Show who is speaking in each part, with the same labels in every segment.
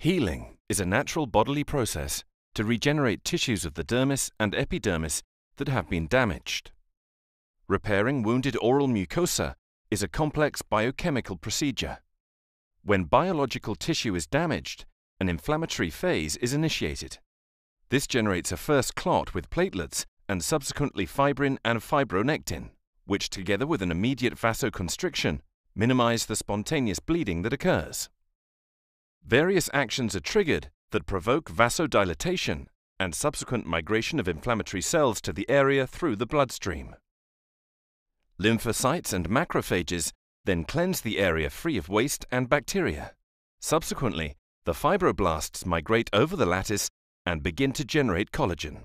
Speaker 1: Healing is a natural bodily process to regenerate tissues of the dermis and epidermis that have been damaged. Repairing wounded oral mucosa is a complex biochemical procedure. When biological tissue is damaged, an inflammatory phase is initiated. This generates a first clot with platelets and subsequently fibrin and fibronectin, which together with an immediate vasoconstriction minimize the spontaneous bleeding that occurs. Various actions are triggered that provoke vasodilatation and subsequent migration of inflammatory cells to the area through the bloodstream. Lymphocytes and macrophages then cleanse the area free of waste and bacteria. Subsequently, the fibroblasts migrate over the lattice and begin to generate collagen.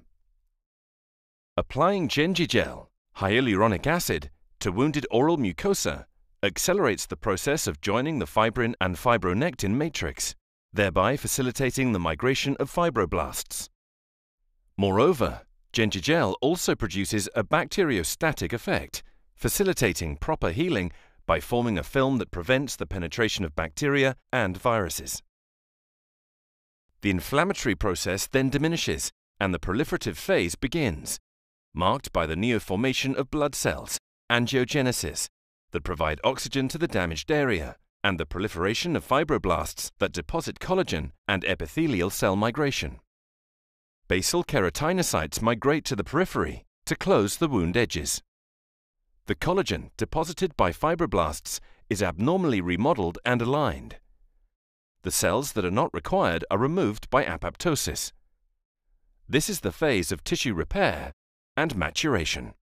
Speaker 1: Applying Gengigel, hyaluronic acid, to wounded oral mucosa accelerates the process of joining the fibrin and fibronectin matrix, thereby facilitating the migration of fibroblasts. Moreover, Gengigel also produces a bacteriostatic effect, facilitating proper healing by forming a film that prevents the penetration of bacteria and viruses. The inflammatory process then diminishes and the proliferative phase begins, marked by the neoformation of blood cells, angiogenesis, that provide oxygen to the damaged area, and the proliferation of fibroblasts that deposit collagen and epithelial cell migration. Basal keratinocytes migrate to the periphery to close the wound edges. The collagen deposited by fibroblasts is abnormally remodeled and aligned. The cells that are not required are removed by apoptosis. This is the phase of tissue repair and maturation.